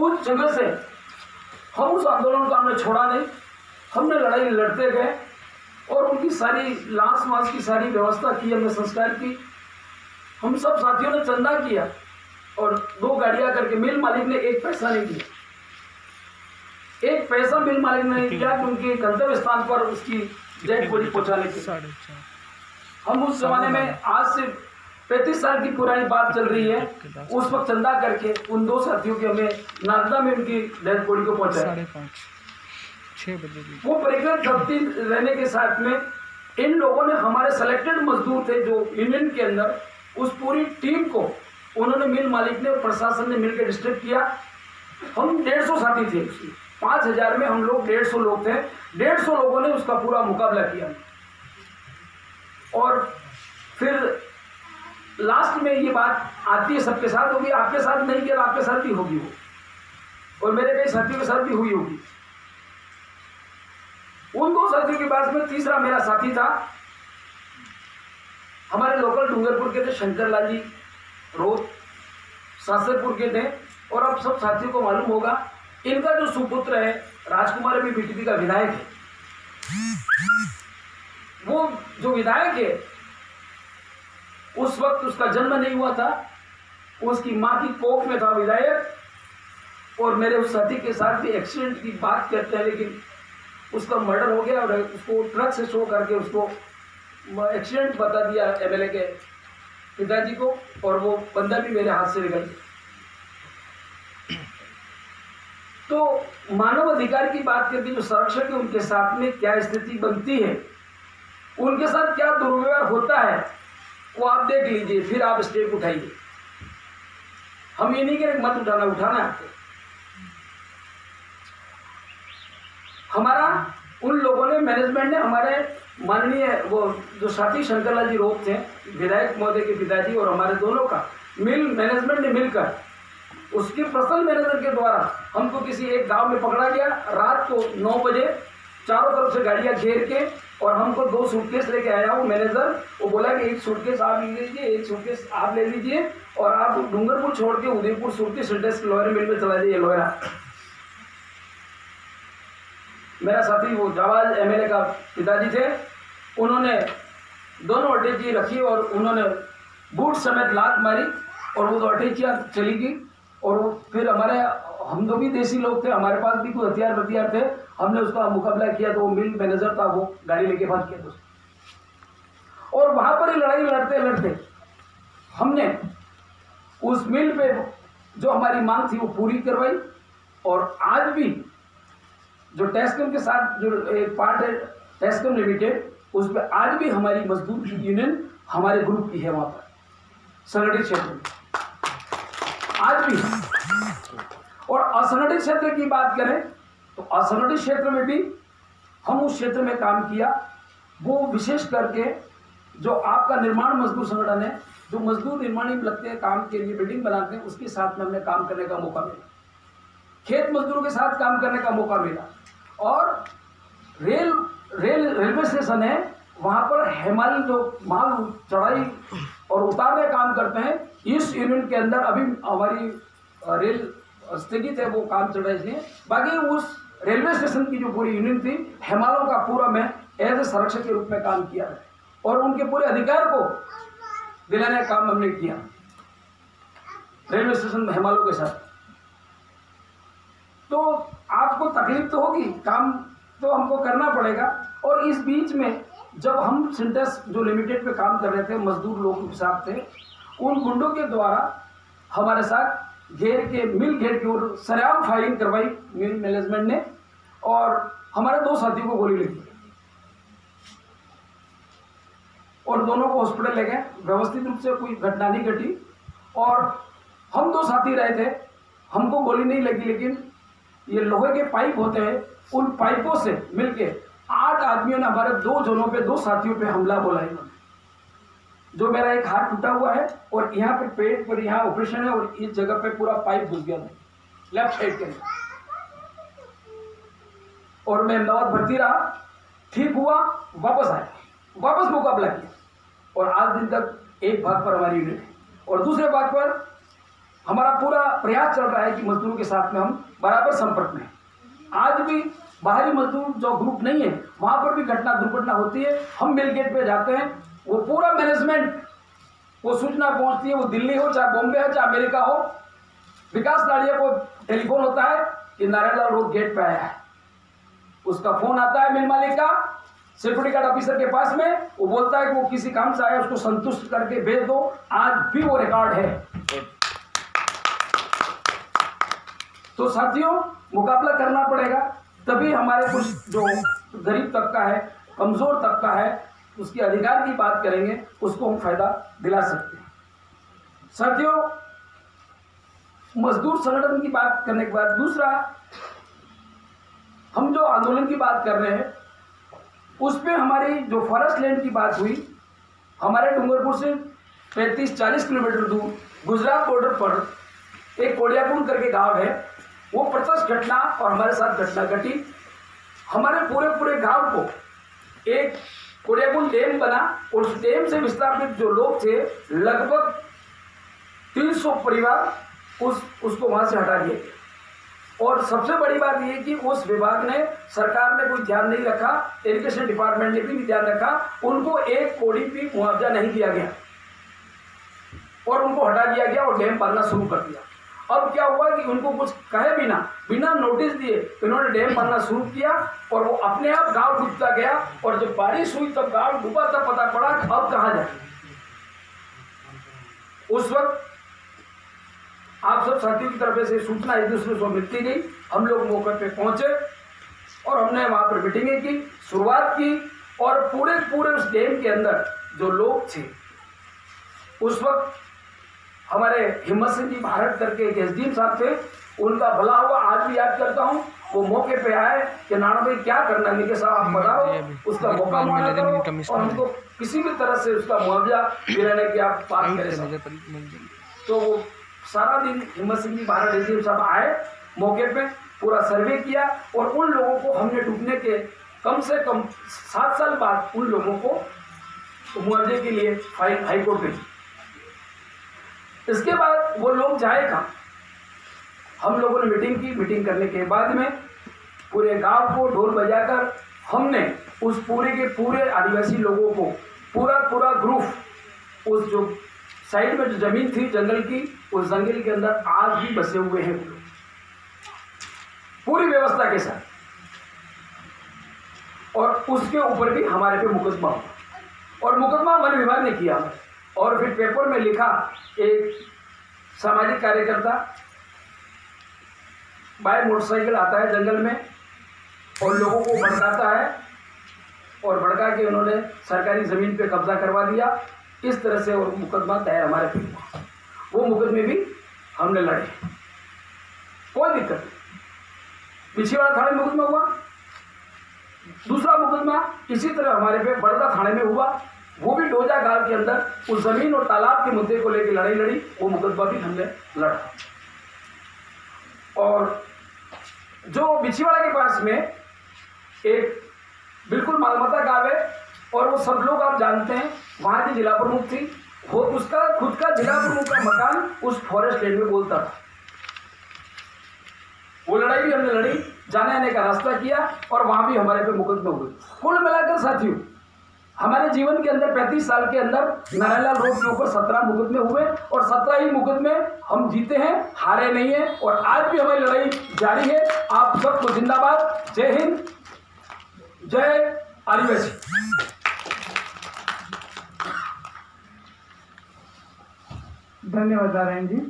उस जगह से हम उस आंदोलन को हमने छोड़ा नहीं। हमने लड़ाई लड़ते गए और उनकी सारी लाश वास की सारी व्यवस्था की हमने संस्कार की। हम सब साथियों ने चंदा किया और दो गाड़ियाँ करके मिल मालिक ने एक पैसा नहीं दिया। एक पैसा मिल मालिक ने नहीं दिया कि उनके गंतव्य स्थान पर उसकी डेड बॉडी पहुँचाने के हम उस जमाने में आज से पैंतीस साल की पुरानी बात चल रही है। उस वक्त चंदा करके उन दो साथियों के हमें नागदा में उनकी डेड बॉडी को पहुँचाया। वो परिक्रम शक्ति रहने के साथ में इन लोगों ने हमारे सेलेक्टेड मजदूर थे जो यूनियन के अंदर उस पूरी टीम को उन्होंने मिल मालिक ने प्रशासन ने मिलकर डिस्ट्रिक्ट किया। हम डेढ़ सौ साथी थे। पाँच हज़ार में हम लोग डेढ़ सौ लोग थे। डेढ़ सौ लोगों ने उसका पूरा मुकाबला किया। और फिर लास्ट में ये बात आती है, सबके साथ होगी, आपके साथ नहीं किया आपके साथ भी होगी वो। और मेरे कई साथियों के साथ भी हुई होगी। उन दो साथियों के बाद में तीसरा मेरा साथी था। हमारे लोकल डूंगरपुर के थे शंकर लाल जी रोज सासरपुर के थे। और अब सब साथियों को मालूम होगा, इनका जो सुपुत्र है, राजकुमार भी बीटीपी का विधायक है। वो जो विधायक है उस वक्त उसका जन्म नहीं हुआ था। उसकी माँ की कोख में था विधायक। और मेरे उस साथी के साथ भी एक्सीडेंट की बात करते हैं, लेकिन उसका मर्डर हो गया और उसको ट्रक से शो करके उसको एक्सीडेंट बता दिया एमएलए के पिताजी को और वो बंदा भी मेरे हाथ से निकल तो मानव अधिकार की बात करके जो संरक्षक है, उनके साथ में क्या स्थिति बनती है? उनके साथ क्या दुर्व्यवहार होता है? वो आप देख लीजिए, फिर आप स्टेप उठाइए। हम ये नहीं कह रहे मत उठाना उठाना आपको हमारा, उन लोगों ने मैनेजमेंट ने हमारे माननीय वो जो साथी शंकरलाल जी रोप थे, विधायक महोदय के पिताजी और हमारे दोनों का, मिल मैनेजमेंट ने मिलकर, उसके पर्सनल मैनेजर के द्वारा हमको किसी एक गाँव में पकड़ा गया। रात को नौ बजे चारों तरफ़ से गाड़ियाँ घेर के और हमको दो सूटकेस लेके आया वो मैनेजर वो बोला कि एक सूटकेस आप ले लीजिए, एक सूटकेस आप ले लीजिए और आप डूंगरपुर छोड़ के उदयपुर सूटकेस सिंटेक्स लोहरा मिल में चला जाइए लोहरा मेरा साथी वो जवाज एमएलए का पिताजी थे। उन्होंने दोनों अटैची रखी और उन्होंने बूट समेत लात मारी और वो तो अटैचियाँ चली गई। और फिर हमारे, हम दो भी देसी लोग थे, हमारे पास भी कोई हथियार हथियार थे। हमने उसका मुकाबला किया तो वो मिल मैनेजर था, वो गाड़ी लेके भाग किया दोस्त और वहाँ पर ही लड़ाई लड़ते लड़ते हमने उस मिल पे जो हमारी मांग थी वो पूरी करवाई और आज भी जो टेस्कम के साथ जो एक पार्ट है, टेस्कम लिमिटेड उस पर आज भी हमारी मजदूर यूनियन हमारे ग्रुप की है वहाँ पर, संगठित क्षेत्र में। आज भी। और असंगठित क्षेत्र की बात करें तो असंगठित क्षेत्र में भी हम उस क्षेत्र में काम किया। वो विशेष करके जो आपका निर्माण मजदूर संगठन है, जो मजदूर निर्माण लगते हैं काम के लिए बिल्डिंग बनाते हैं, उसके साथ में हमें काम करने का मौका मिला। खेत मजदूरों के साथ काम करने का मौका मिला। और रेल रेल, रेलवे स्टेशन है, वहाँ पर हेमाल जो माल चढ़ाई और उतारने काम करते हैं, इस यूनियन के अंदर अभी हमारी रेल स्थगित है, वो काम चल रहा बाकी उस रेलवे स्टेशन की जो पूरी यूनियन थी हेमालों का पूरा मैं एज ए संरक्षक के रूप में काम किया। और उनके पूरे अधिकार को दिलाने का काम हमने किया। रेलवे स्टेशन हेमालों के साथ। तो आपको तकलीफ़ तो होगी, काम तो हमको करना पड़ेगा। और इस बीच में जब हम सिंटेक्स जो लिमिटेड पे काम कर रहे थे, मजदूर लोग के साथ थे, उन गुंडों के द्वारा हमारे साथ घेर के, मिल घेर के और सरेआम फायरिंग करवाई मिल मैनेजमेंट ने और हमारे दो साथियों को गोली लगी। और दोनों को हॉस्पिटल ले गए। व्यवस्थित रूप से कोई घटना नहीं घटी और हम दो साथी रहे थे। हमको गोली नहीं लगी, लेकिन ये लोहे के पाइप होते हैं, उन पाइपों से मिलके आठ आदमियों ने हमारे दो जनों पे, दो साथियों पे हमला बोला इन्होंने जो मेरा एक हाथ टूटा हुआ है और यहाँ पे पेट पर यहाँ ऑपरेशन है और इस जगह पे पूरा पाइप घुस गया था लेफ़्ट साइड के और मैं अहमदाबाद भर्ती रहा, ठीक हुआ, वापस आया। वापस मुकाबला किया। और आज दिन तक एक भाग पर हमारी यूनिट है। और दूसरे भाग पर हमारा पूरा प्रयास चल रहा है कि मजदूरों के साथ में हम बराबर संपर्क में हैं। आज भी बाहरी मजदूर जो ग्रुप नहीं है, वहाँ पर भी घटना दुर्घटना होती है। हम मिल गेट पे जाते हैं वो पूरा मैनेजमेंट वो सूचना पहुँचती है, वो दिल्ली हो, चाहे बॉम्बे हो, चाहे अमेरिका हो। विकास लाड़िया को टेलीफोन होता है कि नारायण लाल रोड गेट पे आया है। उसका फ़ोन आता है मिल मालिक का सिक्योरिटी गार्ड ऑफिसर के पास में, वो बोलता है कि वो किसी काम से आया उसको संतुष्ट करके भेज दो, आज भी वो रिकॉर्ड है। तो साथियों, मुकाबला करना पड़ेगा, तभी हमारे कुछ जो गरीब तबका है, कमज़ोर तबका है उसके अधिकार की बात करेंगे, उसको हम फ़ायदा दिला सकते हैं। साथियों, मजदूर संगठन की बात करने के बाद दूसरा, हम जो आंदोलन की बात कर रहे हैं, उसमें हमारी जो फॉरेस्ट लैंड की बात हुई, हमारे डूंगरपुर से 35-40 किलोमीटर दूर गुजरात बॉर्डर पर एक कोडियापुर करके गाँव है, वो प्रत्यक्ष घटना और हमारे साथ घटना घटी। हमारे पूरे पूरे गाँव को एक कोडियापुर डैम बना, उस डैम से विस्थापित जो लोग थे, लगभग 300 परिवार उस, उसको वहाँ से हटा दिए। और सबसे बड़ी बात यह कि उस विभाग ने सरकार ने कोई ध्यान नहीं रखा, एजुकेशन डिपार्टमेंट ने भी नहीं ध्यान रखा, उनको एक कोड़ी भी मुआवजा नहीं दिया गया। और उनको हटा दिया गया और डैम बनना शुरू कर दिया। अब क्या हुआ कि उनको कुछ कहे बिना बिना नोटिस दिए, इन्होंने डैम बनना शुरू किया और वो अपने आप गाँव डूबता गया और जब बारिश हुई तब गाँव डूबा तब पता पड़ा अब कहाँ जाए। उस वक्त आप सब साथियों की तरफ़ से सूचना एक दूसरे को मिलती गई। हम लोग मौके पे पहुँचे और हमने वहाँ पर मीटिंगें की, शुरुआत की और पूरे पूरे उस डैम के अंदर जो लोग थे, उस वक्त हमारे हिम्मत सिंह जी भारत करके एक एस साहब थे उनका भला हुआ आज भी याद करता हूँ वो मौके पे आए कि नाना भाई क्या करना है? साहब आप बताओ उसका मौका मुआवजा करो और हमको किसी भी तरह से उसका मुआवजा दिलाने की आप बात करें तो वो सारा दिन हिम्मत सिंह जी भारत एस साहब आए मौके पे पूरा सर्वे किया और उन लोगों को हमने डूबने के कम से कम सात साल बाद उन लोगों को मुआवजे के लिए हाईकोर्ट भेजी। इसके बाद वो लोग जाए कहाँ हम लोगों ने मीटिंग की मीटिंग करने के बाद में पूरे गाँव को ढोल बजाकर हमने उस पूरे के पूरे आदिवासी लोगों को पूरा पूरा ग्रुप उस जो साइड में जो ज़मीन थी, जंगल की, उस जंगल के अंदर आज भी बसे हुए हैं पूरी व्यवस्था के साथ। और उसके ऊपर भी हमारे पे मुकदमा हुआ। और मुकदमा वन विभाग ने किया। और फिर पेपर में लिखा एक सामाजिक कार्यकर्ता बाय मोटरसाइकिल आता है जंगल में और लोगों को भड़काता है और भड़का के उन्होंने सरकारी ज़मीन पे कब्जा करवा दिया। इस तरह से और मुकदमा दायर हमारे पे हुआ। वो मुकदमे भी हमने लड़े। कोई दिक्कत नहीं। पिछीवाड़ा थाने में मुकदमा हुआ। दूसरा मुकदमा इसी तरह हमारे पे बड़दा थाने में हुआ। वो भी डोजा गाँव के अंदर, उस ज़मीन और तालाब के मुद्दे को लेकर लड़ाई लड़ी, वो मुकदमा भी हमने लड़ा। और जो बिछीवाड़ा के पास में एक बिल्कुल मालमता गाँव है, और वो सब लोग आप जानते हैं, वहाँ की जिला प्रमुख थी। वो उसका, खुद का जिला प्रमुख का मकान उस फॉरेस्ट लैंड में बोलता था। वो लड़ाई भी हमने लड़ी जाने आने का रास्ता किया, और वहाँ भी हमारे पे मुकदमे हुए। कुल मिलाकर साथियों हमारे जीवन के अंदर 35 साल के अंदर नारायणलाल रोड के 17 मुकदमे हुए और 17 ही मुकदमे हम जीते हैं, हारे नहीं है और आज भी हमारी लड़ाई जारी है। आप सबको जिंदाबाद। जय हिंद। जय आदिवासी। धन्यवाद नारायण जी।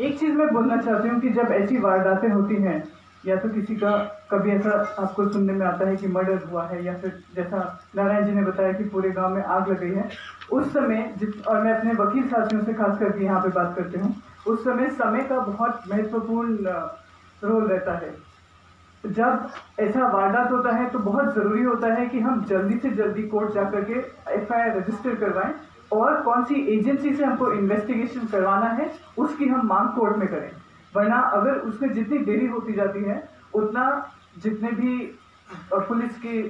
एक चीज़ मैं बोलना चाहती हूँ कि जब ऐसी वारदातें होती हैं या तो किसी का कभी ऐसा आपको सुनने में आता है कि मर्डर हुआ है, या फिर जैसा नारायण जी ने बताया कि पूरे गाँव में आग लग गई है, उस समय जिस और मैं अपने वकील साथियों से खास करके यहाँ पे बात करती हूँ, उस समय समय का बहुत महत्वपूर्ण रोल रहता है। जब ऐसा वारदात होता है तो बहुत ज़रूरी होता है कि हम जल्दी से जल्दी कोर्ट जा करके एफ़ रजिस्टर करवाएँ, और कौन सी एजेंसी से हमको इन्वेस्टिगेशन करवाना है, उसकी हम मांग कोर्ट में करें। वरना अगर उसमें जितनी देरी होती जाती है, उतना जितने भी पुलिस की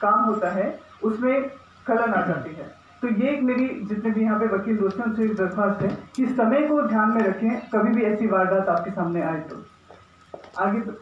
काम होता है, उसमें कलन आ जाती है। तो ये एक मेरी, जितने भी यहाँ पे वकील दोस्त हैं उनसे एक दरख्वास्त है कि समय को ध्यान में रखें, कभी भी ऐसी वारदात आपके सामने आए तो। आगे तो